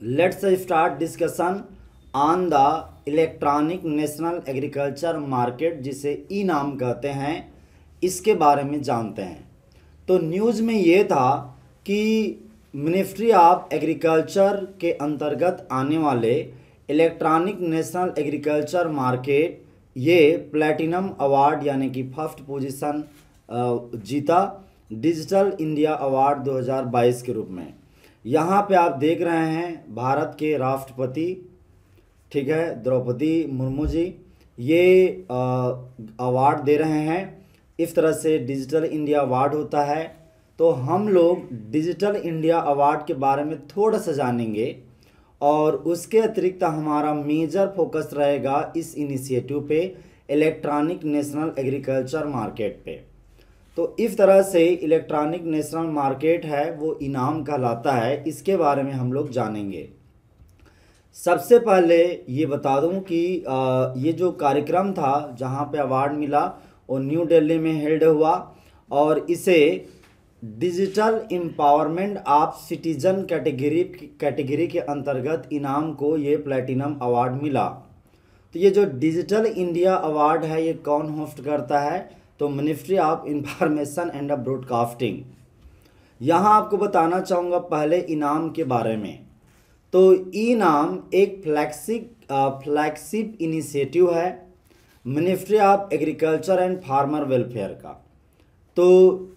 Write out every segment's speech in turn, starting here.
let's start discussion on the electronic national agriculture market जिसे e नाम कहते हैं, इसके बारे में जानते हैं। तो न्यूज़ में ये था कि मिनिस्ट्री ऑफ़ एग्रीकल्चर के अंतर्गत आने वाले इलेक्ट्रॉनिक नेशनल एग्रीकल्चर मार्केट ये प्लेटिनम अवार्ड यानी कि फ़र्स्ट पोजीशन जीता। डिजिटल इंडिया अवार्ड 2022 के रूप में। यहाँ पे आप देख रहे हैं भारत के राष्ट्रपति, ठीक है, द्रौपदी मुर्मू जी। ये अवार्ड दे रहे हैं। इस तरह से डिजिटल इंडिया अवार्ड होता है। तो हम लोग डिजिटल इंडिया अवार्ड के बारे में थोड़ा सा जानेंगे और उसके अतिरिक्त हमारा मेजर फोकस रहेगा इस इनिशिएटिव पे इलेक्ट्रॉनिक नेशनल एग्रीकल्चर मार्केट पे। तो इस तरह से इलेक्ट्रॉनिक नेशनल मार्केट है, वो इनाम कहलाता है, इसके बारे में हम लोग जानेंगे। सबसे पहले ये बता दूँ कि ये जो कार्यक्रम था जहाँ पे अवार्ड मिला वो न्यू दिल्ली में हेल्ड हुआ और इसे digital empowerment of citizen category category के अंतर्गत इनाम को ये प्लेटिनम अवार्ड मिला। तो ये जो डिजिटल इंडिया अवार्ड है, ये कौन होस्ट करता है? तो ministry of information and broadcasting यहाँ आपको बताना चाहूँगा पहले इनाम के बारे में। तो ई नाम एक फ्लैगशिप फ्लैगशिप इनिशिएटिव है। Ministry of agriculture and farmer welfare का। तो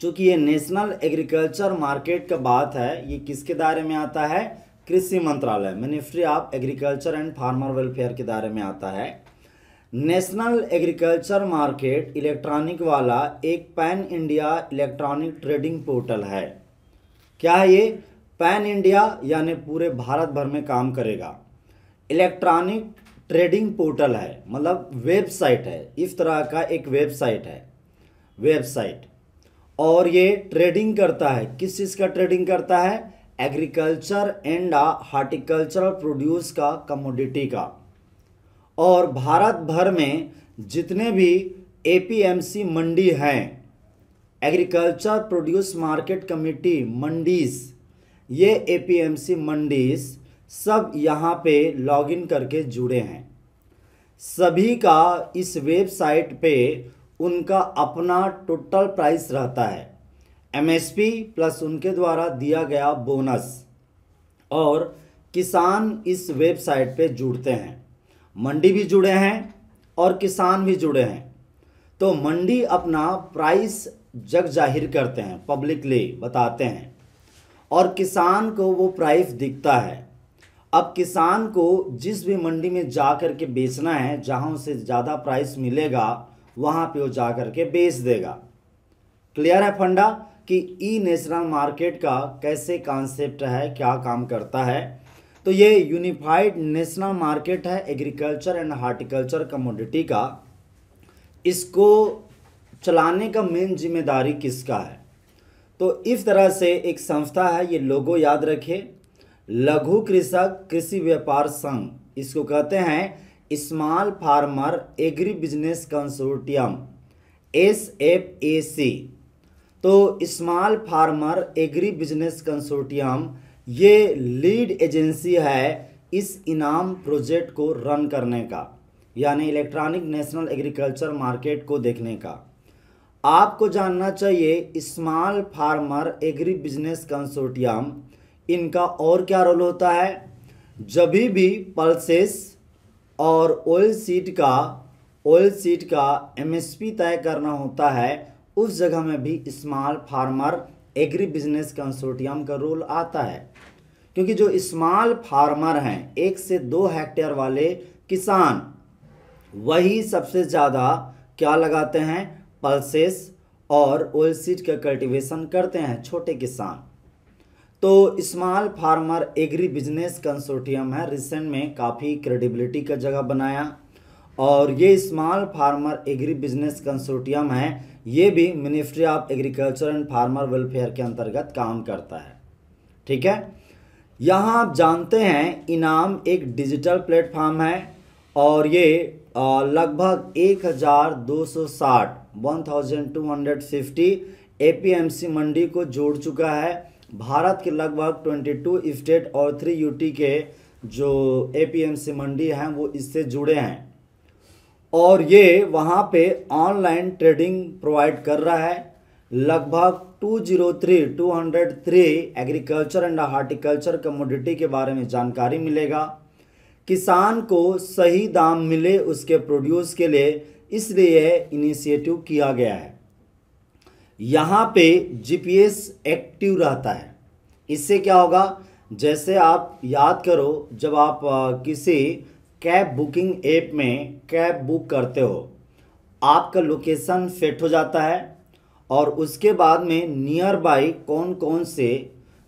चूँकि ये नेशनल एग्रीकल्चर मार्केट का बात है, ये किसके दायरे में आता है? कृषि मंत्रालय। Ministry of agriculture and farmer welfare के दायरे में आता है। नेशनल एग्रीकल्चर मार्केट इलेक्ट्रॉनिक वाला एक pan India electronic trading portal है। क्या है ये? पैन इंडिया यानी पूरे भारत भर में काम करेगा। इलेक्ट्रॉनिक ट्रेडिंग पोर्टल है मतलब वेबसाइट है। इस तरह का एक वेबसाइट है, वेबसाइट। और ये ट्रेडिंग करता है। किस चीज़ का ट्रेडिंग करता है? एग्रीकल्चर एंड हार्टिकल्चरल प्रोड्यूस का कमोडिटी का। और भारत भर में जितने भी एपीएमसी मंडी हैं agriculture produce market committee mandis, ये एपीएमसी मंडीज सब यहाँ पे लॉगिन करके जुड़े हैं। सभी का इस वेबसाइट पे उनका अपना टोटल प्राइस रहता है। एमएसपी प्लस उनके द्वारा दिया गया बोनस और किसान इस वेबसाइट पे जुड़ते हैं। मंडी भी जुड़े हैं और किसान भी जुड़े हैं। तो मंडी अपना प्राइस जग ज़ाहिर करते हैं पब्लिकली बताते हैं। और किसान को वो प्राइस दिखता है। अब किसान को जिस भी मंडी में जा कर के बेचना है, जहाँ उसे ज़्यादा प्राइस मिलेगा, वहाँ पे वो जा कर के बेच देगा। क्लियर है फंडा कि ई नेशनल मार्केट का कैसे कॉन्सेप्ट है, क्या काम करता है? तो ये यूनिफाइड नेशनल मार्केट है एग्रीकल्चर एंड हार्टिकल्चर कमोडिटी का। इसको चलाने का मेन ज़िम्मेदारी किसका है? तो इस तरह से एक संस्था है, ये लोगो याद रखिए। लघु कृषक कृषि व्यापार संघ, इसको कहते हैं small farmer agri business consortium S F A C तो small farmer agri business consortium ये लीड एजेंसी है इस इनाम प्रोजेक्ट को रन करने का, यानी इलेक्ट्रॉनिक नेशनल एग्रीकल्चर मार्केट को देखने का। आपको जानना चाहिए, small farmer agri business consortium, इनका और क्या रोल होता है? जब भी पल्सेस और ऑयल सीड का, ऑयल सीड का एमएसपी तय करना होता है, उस जगह में भी small farmer agri business consortium का रोल आता है। क्योंकि जो स्मॉल फार्मर हैं, एक से दो हेक्टेयर वाले किसान, वही सबसे ज़्यादा क्या लगाते हैं? पल्सेस और ओयल सीड का कल्टीवेशन करते हैं, छोटे किसान। तो small farmer agri business consortium है रिसेंट में काफ़ी क्रेडिबिलिटी का जगह बनाया। और ये small farmer agri business consortium है, ये भी ministry of agriculture and farmer welfare के अंतर्गत काम करता है। ठीक है? यहाँ आप जानते हैं इनाम एक डिजिटल प्लेटफॉर्म है और ये लगभग एक हज़ार दो सौ साठ one thousand two hundred fifty ए मंडी को जोड़ चुका है। भारत के लगभग 22 स्टेट और थ्री यूटी के जो एपीएमसी मंडी हैं, वो इससे जुड़े हैं। और ये वहाँ पे ऑनलाइन ट्रेडिंग प्रोवाइड कर रहा है। लगभग 203 203 एग्रीकल्चर एंड हार्टिकल्चर कमोडिटी के बारे में जानकारी मिलेगा। किसान को सही दाम मिले उसके प्रोड्यूस के लिए, इसलिए यह इनिशिएटिव किया गया है। यहाँ पे जीपीएस एक्टिव रहता है। इससे क्या होगा? जैसे आप याद करो, जब आप किसी कैब बुकिंग ऐप में कैब बुक करते हो, आपका लोकेशन सेट हो जाता है और उसके बाद में नियर बाई कौन कौन से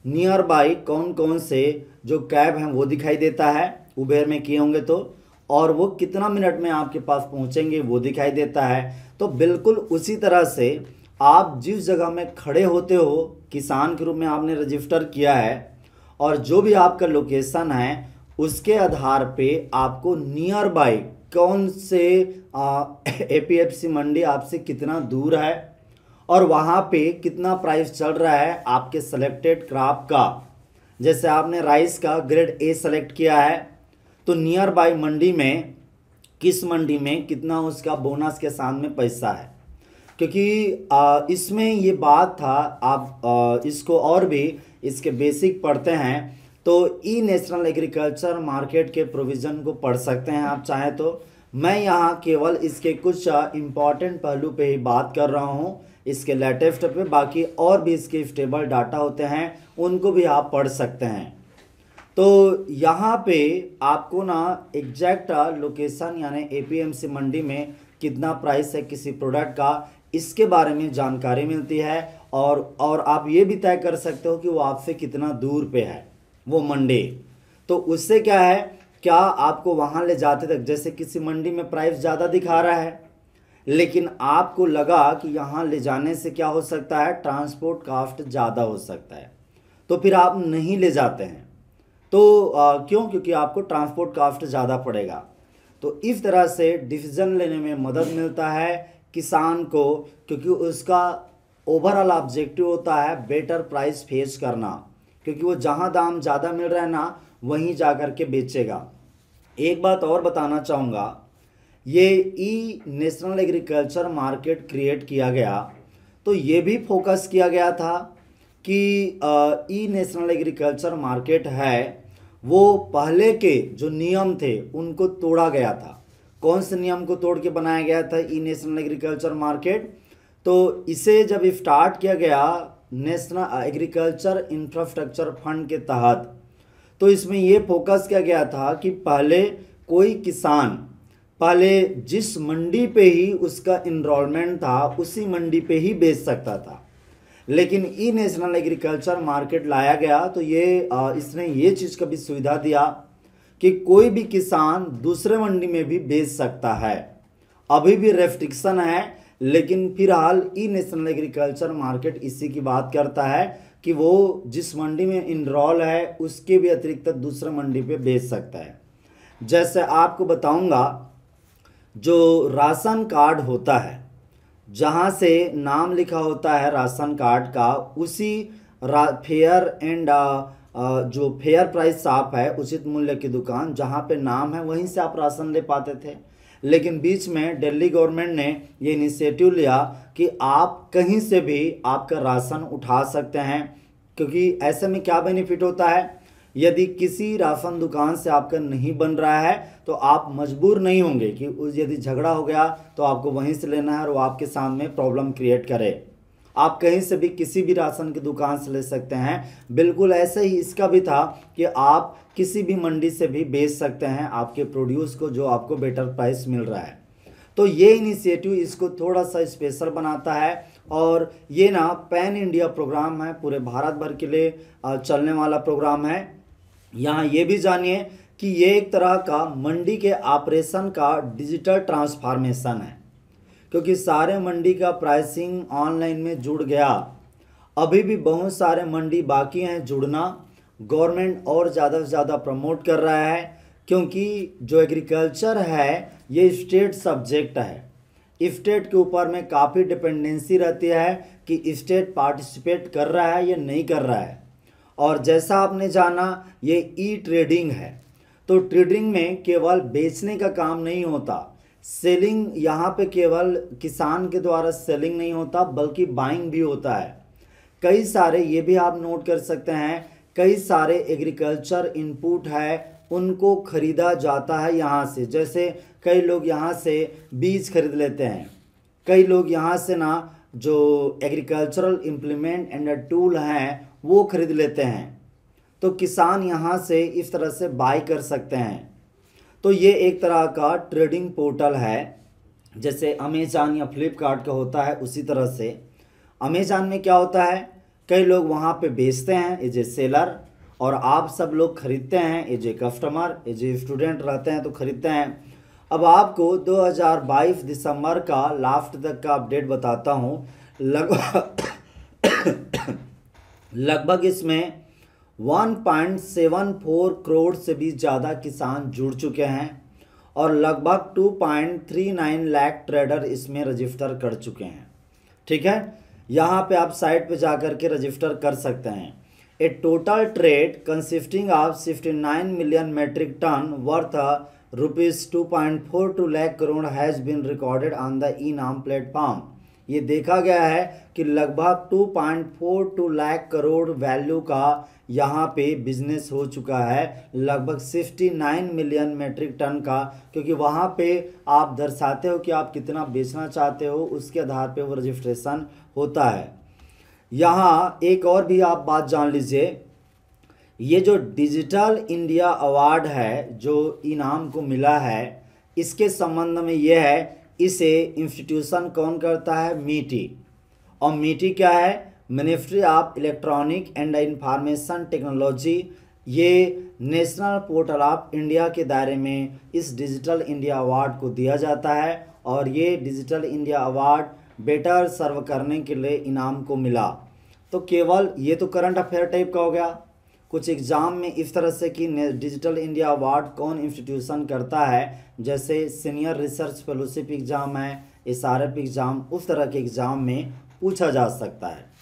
नियर बाई कौन कौन से जो कैब हैं वो दिखाई देता है। उबेर में किए होंगे तो। और वो कितना मिनट में आपके पास पहुँचेंगे वो दिखाई देता है। तो बिल्कुल उसी तरह से आप जिस जगह में खड़े होते हो, किसान के रूप में आपने रजिस्टर किया है, और जो भी आपका लोकेशन है, उसके आधार पे आपको नियर बाई कौन से ए पी एफ़ सी मंडी आपसे कितना दूर है और वहाँ पे कितना प्राइस चल रहा है आपके सेलेक्टेड क्रॉप का। जैसे आपने राइस का ग्रेड ए सेलेक्ट किया है तो नियर बाई मंडी में, किस मंडी में कितना उसका बोनस के साथ में पैसा है? क्योंकि इसमें ये बात था, आप इसको और भी इसके बेसिक पढ़ते हैं तो ई नेशनल एग्रीकल्चर मार्केट के प्रोविज़न को पढ़ सकते हैं आप चाहें तो। मैं यहाँ केवल इसके कुछ इंपॉर्टेंट पहलू पे ही बात कर रहा हूँ। इसके लेटेस्ट पे बाकी और भी इसके स्टेबल डाटा होते हैं, उनको भी आप पढ़ सकते हैं। तो यहाँ पे आपको ना एग्जैक्ट लोकेशन यानी एपीएमसी मंडी में कितना प्राइस है किसी प्रोडक्ट का, इसके बारे में जानकारी मिलती है और और आप ये भी तय कर सकते हो कि वो आपसे कितना दूर पे है, वो मंडी। तो उससे क्या है, क्या आपको वहाँ ले जाते तक, जैसे किसी मंडी में प्राइस ज़्यादा दिखा रहा है लेकिन आपको लगा कि यहाँ ले जाने से क्या हो सकता है? ट्रांसपोर्ट कास्ट ज़्यादा हो सकता है। तो फिर आप नहीं ले जाते हैं। तो आ, क्यों? क्योंकि आपको ट्रांसपोर्ट कास्ट ज़्यादा पड़ेगा। तो इस तरह से डिसीज़न लेने में मदद मिलता है किसान को क्योंकि उसका ओवरऑल ऑब्जेक्टिव होता है बेटर प्राइस फेस करना। क्योंकि वो जहाँ दाम ज़्यादा मिल रहा है ना वहीं जा कर के बेचेगा। एक बात और बताना चाहूँगा। ये e national agriculture market create किया गया। तो ये भी फोकस किया गया था कि ई नेशनल एग्रीकल्चर मार्केट है, वो पहले के जो नियम थे, उनको तोड़ा गया था। कौन से नियम को तोड़ के बनाया गया था ई नेशनल एग्रीकल्चर मार्केट तो इसे जब स्टार्ट किया गया नेशनल एग्रीकल्चर इंफ्रास्ट्रक्चर फंड के तहत तो इसमें ये फोकस किया गया था कि पहले कोई किसान पहले जिस मंडी पे ही उसका इनरोलमेंट था, उसी मंडी पे ही बेच सकता था। लेकिन ई नेशनल एग्रीकल्चर मार्केट लाया गया तो ये इसने ये चीज़ का भी सुविधा दिया कि कोई भी किसान दूसरे मंडी में भी बेच सकता है। अभी भी रेस्ट्रिक्शन है, लेकिन फ़िलहाल ई नेशनल एग्रीकल्चर मार्केट इसी की बात करता है कि वो जिस मंडी में इनरोल है, उसके भी अतिरिक्त दूसरे मंडी पे बेच सकता है। जैसे आपको बताऊँगा जो राशन कार्ड होता है, जहाँ से नाम लिखा होता है राशन कार्ड का, उसी फेयर एंड जो फेयर प्राइस शॉप है, उचित मूल्य की दुकान, जहाँ पे नाम है, वहीं से आप राशन ले पाते थे। लेकिन बीच में दिल्ली गवर्नमेंट ने ये इनिशिएटिव लिया कि आप कहीं से भी आपका राशन उठा सकते हैं, क्योंकि ऐसे में क्या बेनिफिट होता है? यदि किसी राशन दुकान से आपका नहीं बन रहा है तो आप मजबूर नहीं होंगे कि उस यदि झगड़ा हो गया तो आपको वहीं से लेना है और वो आपके सामने प्रॉब्लम क्रिएट करे। आप कहीं से भी किसी भी राशन की दुकान से ले सकते हैं। बिल्कुल ऐसे ही इसका भी था कि आप किसी भी मंडी से भी बेच सकते हैं आपके प्रोड्यूस को, जो आपको बेटर प्राइस मिल रहा है। तो ये इनिशिएटिव इसको थोड़ा सा स्पेशल बनाता है और ये ना पैन इंडिया प्रोग्राम है, पूरे भारत भर के लिए चलने वाला प्रोग्राम है। यहाँ ये भी जानिए कि ये एक तरह का मंडी के ऑपरेशन का डिजिटल ट्रांसफॉर्मेशन है, क्योंकि सारे मंडी का प्राइसिंग ऑनलाइन में जुड़ गया। अभी भी बहुत सारे मंडी बाकी हैं जुड़ना। गवर्नमेंट और ज़्यादा से ज़्यादा प्रमोट कर रहा है, क्योंकि जो एग्रीकल्चर है, ये स्टेट सब्जेक्ट है। स्टेट के ऊपर में काफ़ी डिपेंडेंसी रहती है कि स्टेट पार्टिसिपेट कर रहा है या नहीं कर रहा है। और जैसा आपने जाना, ये ई ट्रेडिंग है। तो ट्रेडिंग में केवल बेचने का काम नहीं होता। सेलिंग यहाँ पे केवल किसान के द्वारा सेलिंग नहीं होता, बल्कि बाइंग भी होता है। कई सारे, ये भी आप नोट कर सकते हैं, कई सारे एग्रीकल्चर इनपुट है, उनको खरीदा जाता है यहाँ से। जैसे कई लोग यहाँ से बीज खरीद लेते हैं। कई लोग यहाँ से ना, जो एग्रीकल्चरल इम्प्लीमेंट एंड टूल हैं वो खरीद लेते हैं। तो किसान यहाँ से इस तरह से बाई कर सकते हैं। तो ये एक तरह का ट्रेडिंग पोर्टल है, जैसे अमेजान या फ्लिपकार्ट का होता है उसी तरह से। अमेजान में क्या होता है? कई लोग वहाँ पे बेचते हैं एज ए सेलर और आप सब लोग खरीदते हैं as a customer as a student रहते हैं तो खरीदते हैं। अब आपको 2022 दिसंबर का लास्ट तक का अपडेट बताता हूँ। लगभग लगभग इसमें 1.74 करोड़ से भी ज़्यादा किसान जुड़ चुके हैं और लगभग 2.39 लाख ट्रेडर इसमें रजिस्टर कर चुके हैं। ठीक है? यहाँ पे आप साइट पे जा कर के रजिस्टर कर सकते हैं। A total trade consisting of 59 million metric tonne worth rupees two point four two lakh crore has been recorded on the e NAM platform ये देखा गया है कि लगभग 2.42 लाख करोड़ वैल्यू का यहाँ पे बिज़नेस हो चुका है। लगभग 69 मिलियन मेट्रिक टन का, क्योंकि वहाँ पे आप दर्शाते हो कि आप कितना बेचना चाहते हो, उसके आधार पे वो रजिस्ट्रेशन होता है। यहाँ एक और भी आप बात जान लीजिए। ये जो डिजिटल इंडिया अवार्ड है, जो इनाम को मिला है, इसके संबंध में ये है इसे इंस्टीट्यूशन कौन करता है? मीटी। और मीटी क्या है? Ministry of electronic and information technology ये नेशनल पोर्टल ऑफ़ इंडिया के दायरे में इस डिजिटल इंडिया अवार्ड को दिया जाता है और ये digital India award better serve करने के लिए इनाम को मिला। तो केवल ये तो करंट अफेयर टाइप का हो गया। कुछ एग्ज़ाम में इस तरह से कि डिजिटल इंडिया अवार्ड कौन इंस्टीट्यूशन करता है, जैसे सीनियर रिसर्च फेलोशिप एग्ज़ाम है, एसआरएफ एग्ज़ाम, उस तरह के एग्ज़ाम में पूछा जा सकता है।